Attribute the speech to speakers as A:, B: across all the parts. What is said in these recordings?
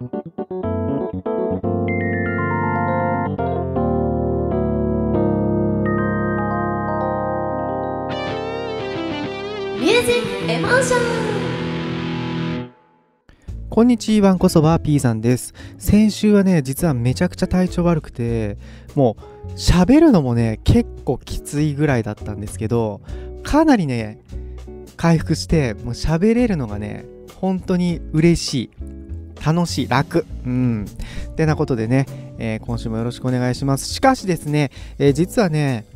A: こんにちは、こそば P さんです。先週はね、実はめちゃくちゃ体調悪くて、もう喋るのもね、結構きついぐらいだったんですけど、かなりね、回復して、もう喋れるのがね、本当に嬉しい。楽しい、楽。うん。てなことでね、えー今週もよろしくお願いします。しかしですね、えー実はね、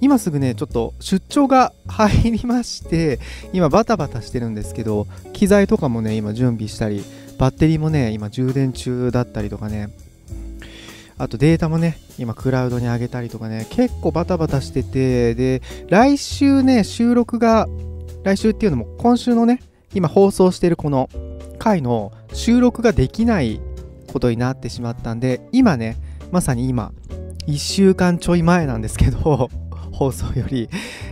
A: 今すぐね、ちょっと出張が入りまして、今バタバタしてるんですけど、機材とかもね、今準備したり、バッテリーもね、今充電中だったりとかね、あとデータもね、今クラウドに上げたりとかね、結構バタバタしてて、で、来週ね、収録が、来週っていうのも今週のね、今放送してるこの回の収録ができないことになってしまったんで、今ね、まさに今、1週間ちょい前なんですけど、放送より、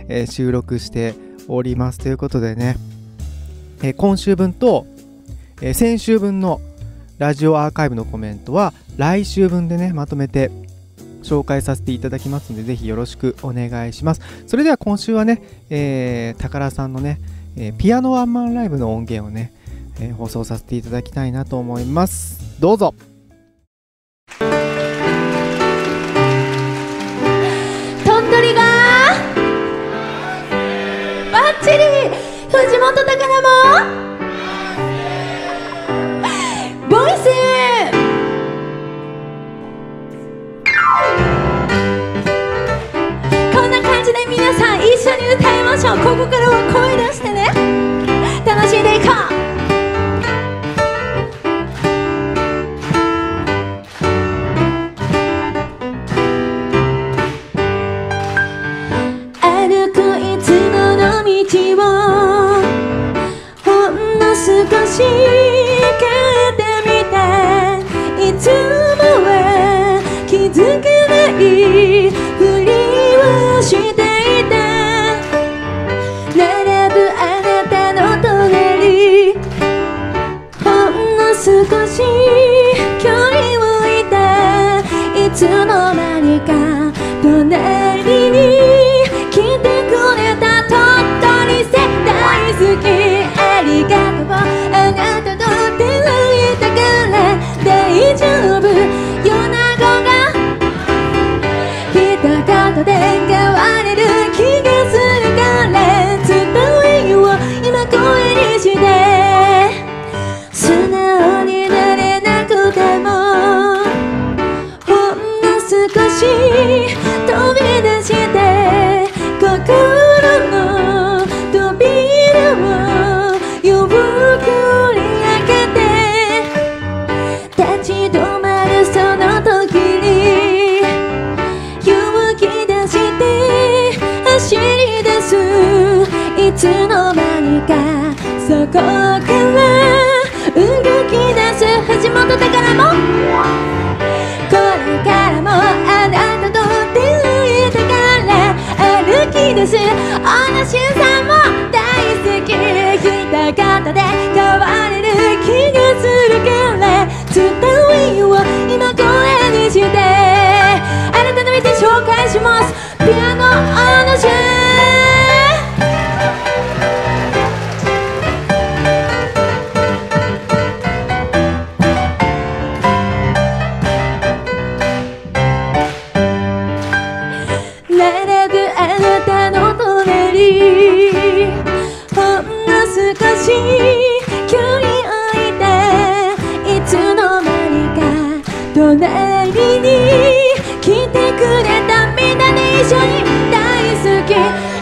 A: え収録しておりますということでね、え今週分と、え先週分のラジオアーカイブのコメントは来週分でねまとめて紹介させていただきますのでぜひよろしくお願いします。それでは今週はね、えー、宝さんのね、えーピアノワンマンライブの音源をね、えー放送させていただきたいなと思います。どうぞ。
B: 鳥取がバッチリ藤本宝も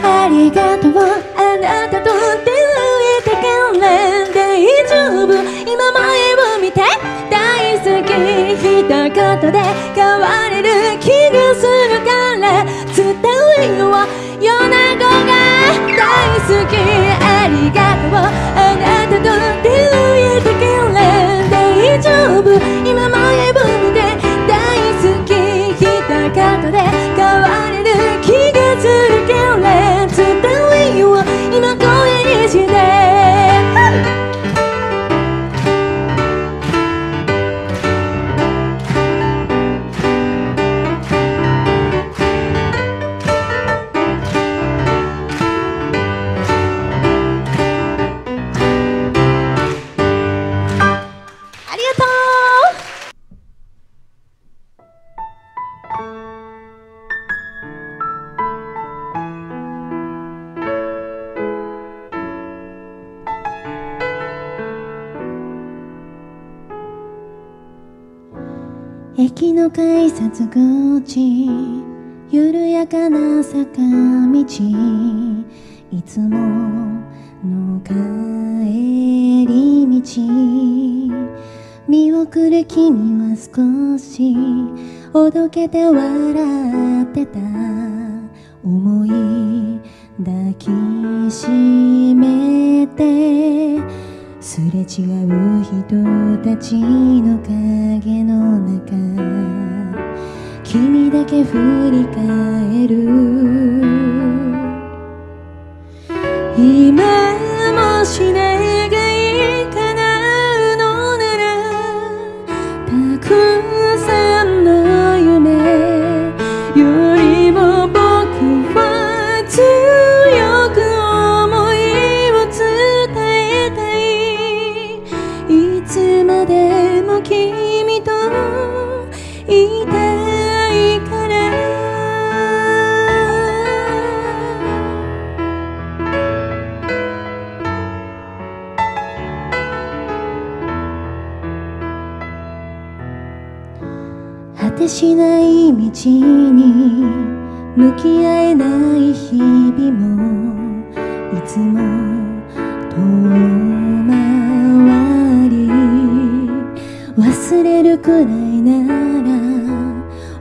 B: ありがとう。あなたと出会えたから大丈夫。今前を見て大好き一言で変われる気がするから。伝えよう夜中が大好き。ありがとう。あなたと出会えたから大丈夫。の改札口緩やかな坂道いつもの帰り道見送る君は少しおどけて笑ってた。思い抱きしめてすれ違う人たちの影の中。君だけ振り返る。忘れるくらいなら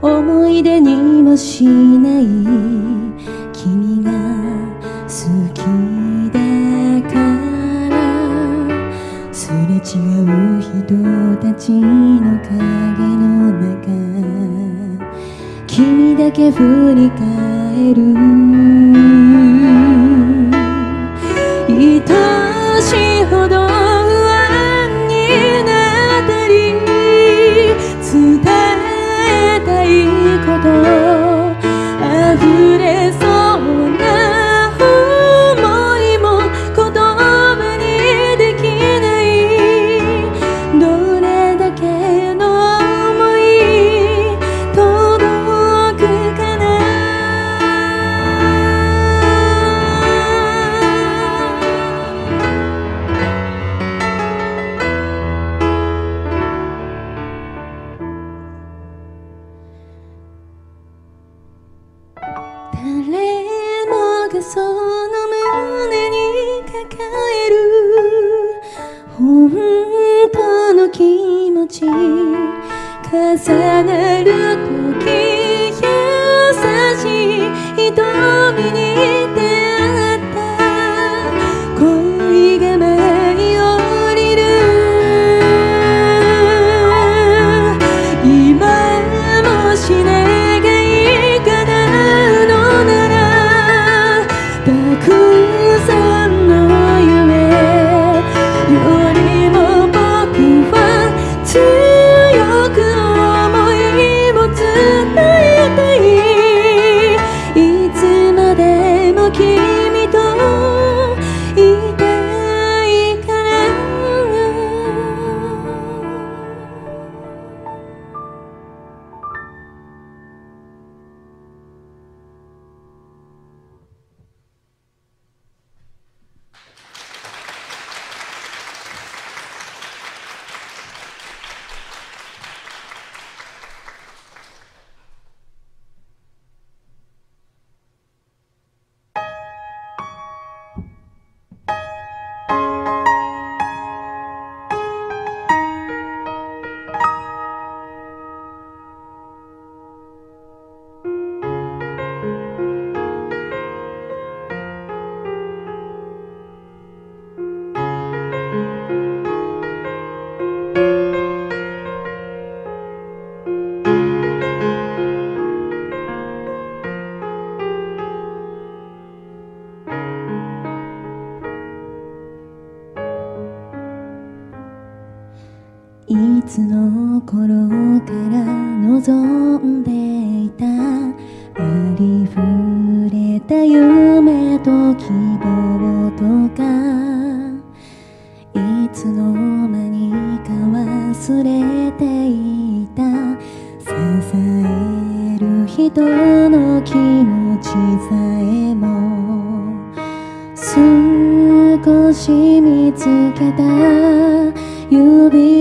B: 思い出にもしない君が好きだからすれ違う人たちの影の中君だけ振り返る愛しいほど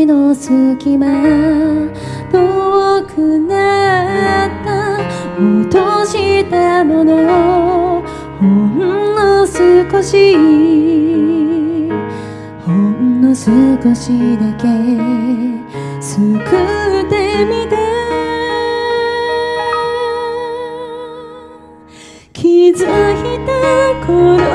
B: の隙間遠くなった落としたもの。をほんの少しほんの少しだけ救ってみて。気づいた頃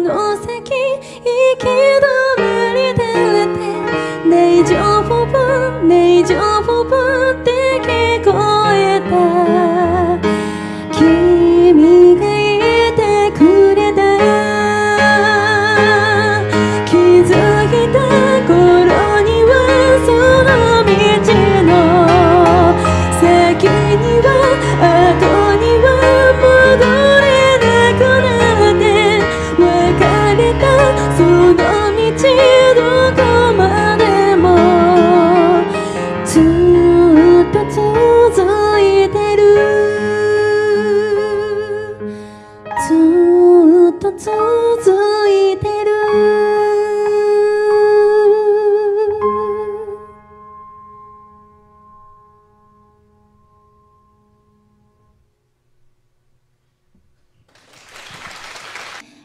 B: の席行き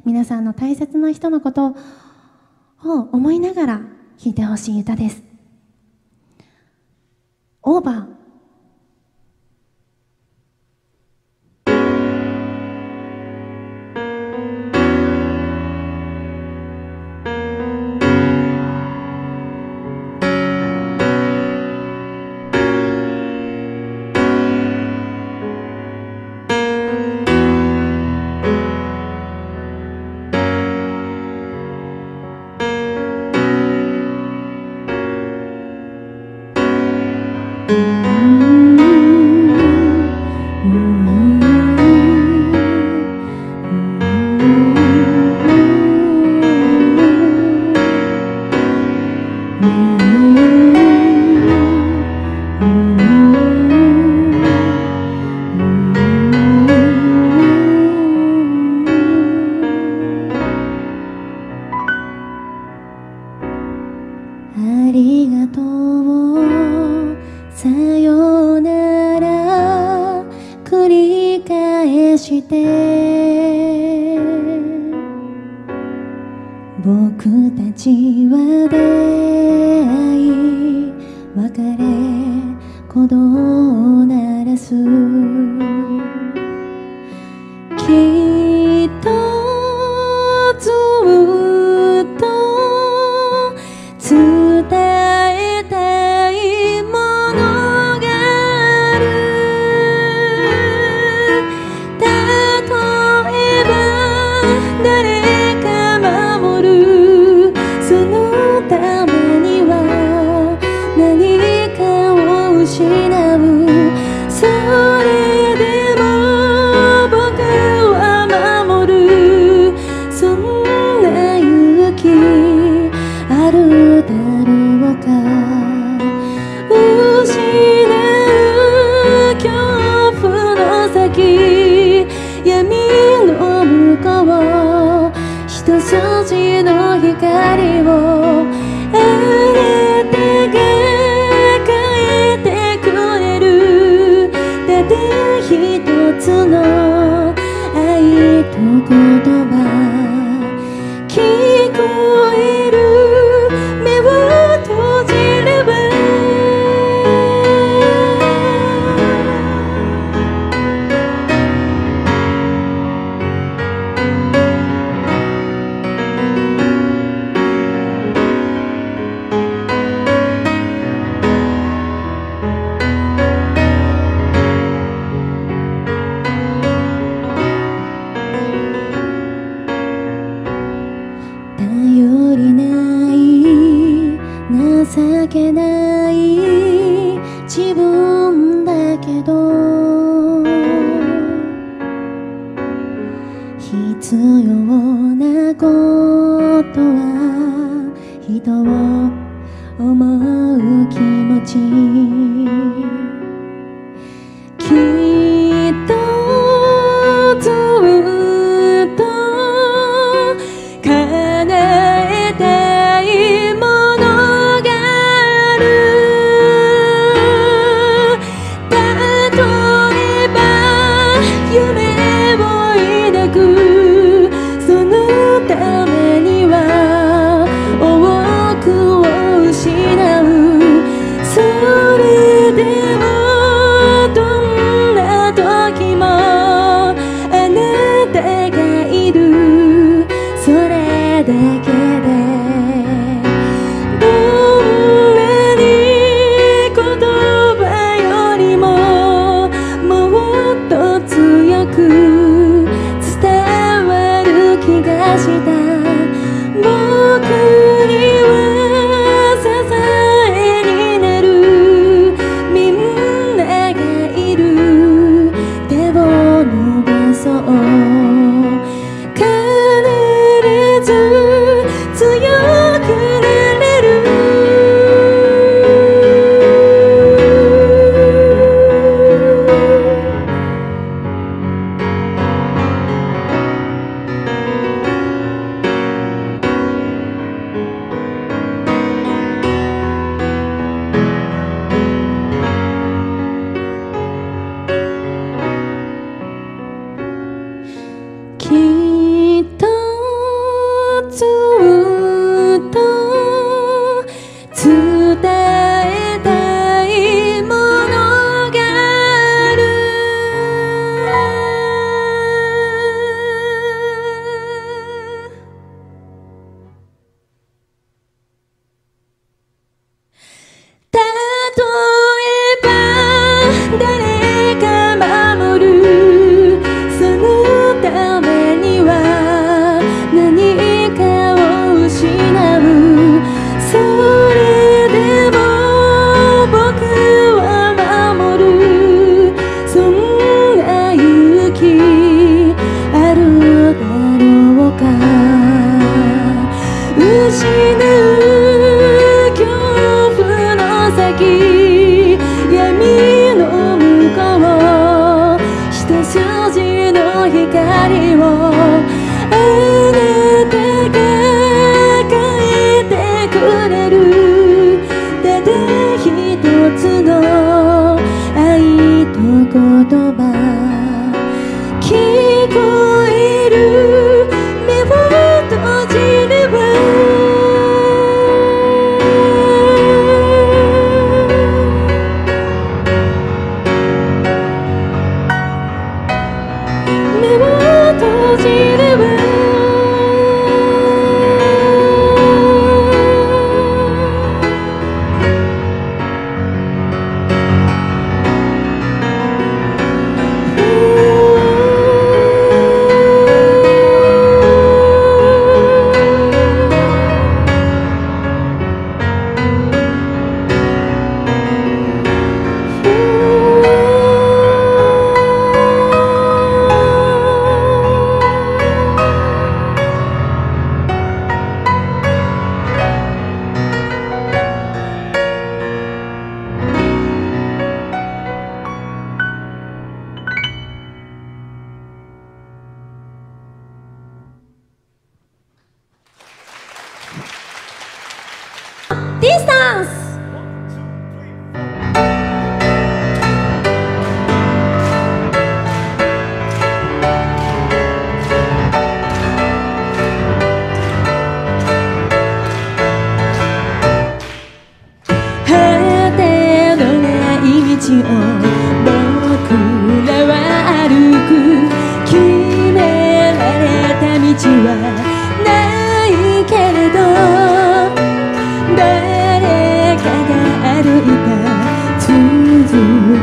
B: 皆さんの大切な人のことを思いながら聴いてほしい歌です。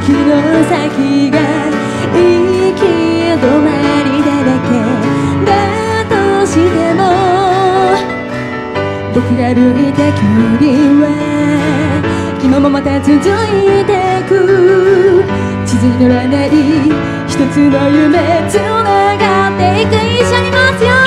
B: 先が行き止まりだらけだとしても僕が歩いた距離は今もまた続いてく地図に乗らない一つの夢繋がっていく一緒にますよ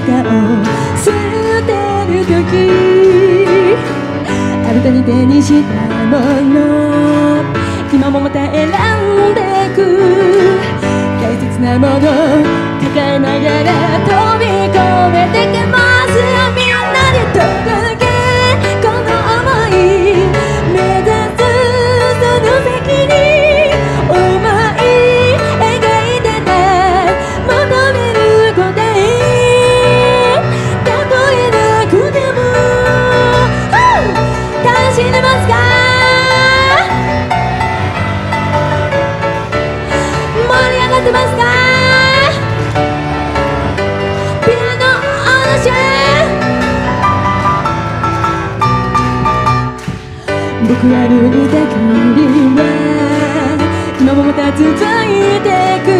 B: 歌を捨てる時あなたに手にしたもの今もまた選んでく大切なもの抱えながら飛び越えてけも僕ら歩いた距離は今もまた続いてく。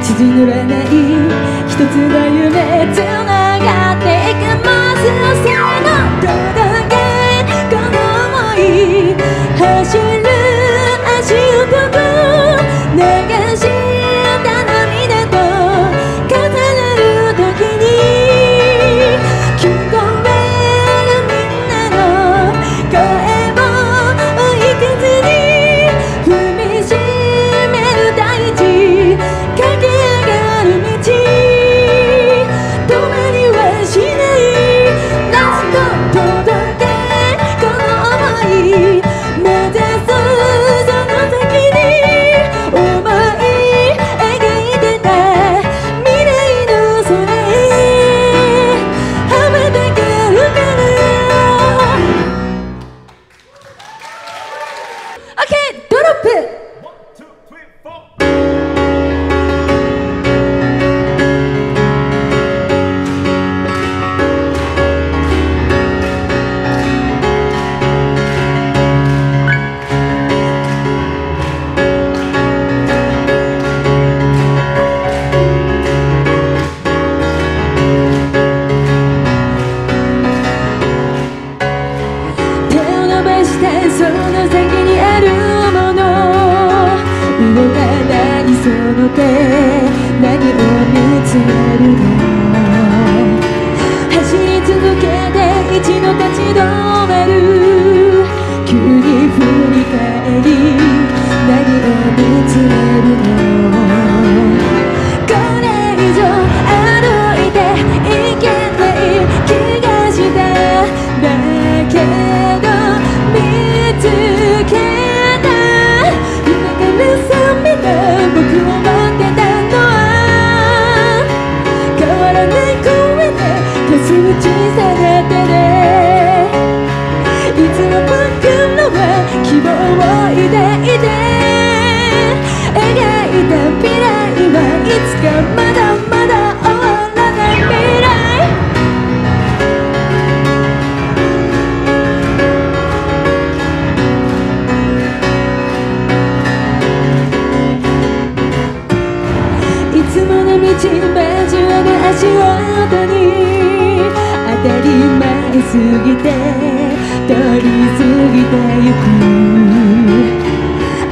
B: 地図塗らない一つの夢つながってい。きますせの届けこの想い。走る足音と流し。つもの道交わる足音に当たり前すぎて通り過ぎてゆく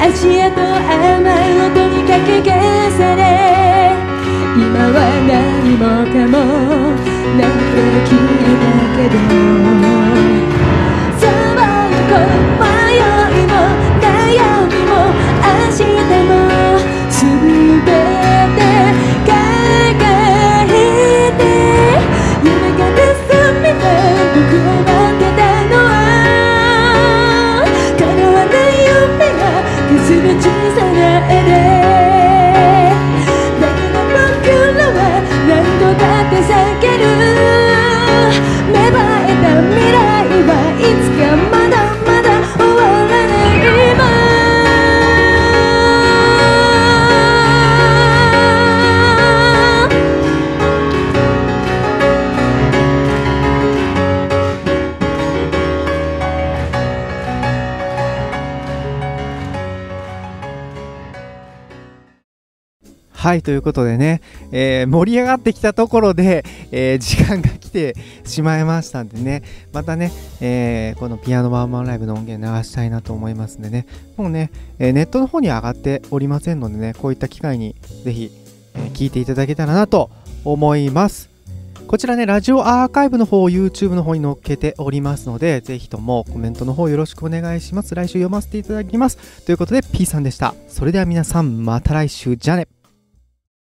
B: 足跡甘い音にかき消され。今は何もかもなく消えたけど爽やか迷いも悩みも明日も全てはい
A: ということでね、えー盛り上がってきたところで、えー時間が来てしまいましたんでねまたね、えーこのピアノワンマンライブの音源流したいなと思いますんでねもうね、えネットの方に上がっておりませんのでねこういった機会にぜひ、え聞いていただけたらなと思いますこちらね、ラジオアーカイブの方を YouTube の方に載っけておりますので、ぜひともコメントの方よろしくお願いします。来週読ませていただきます。ということで、P さんでした。それでは皆さん、また来週、じゃあね。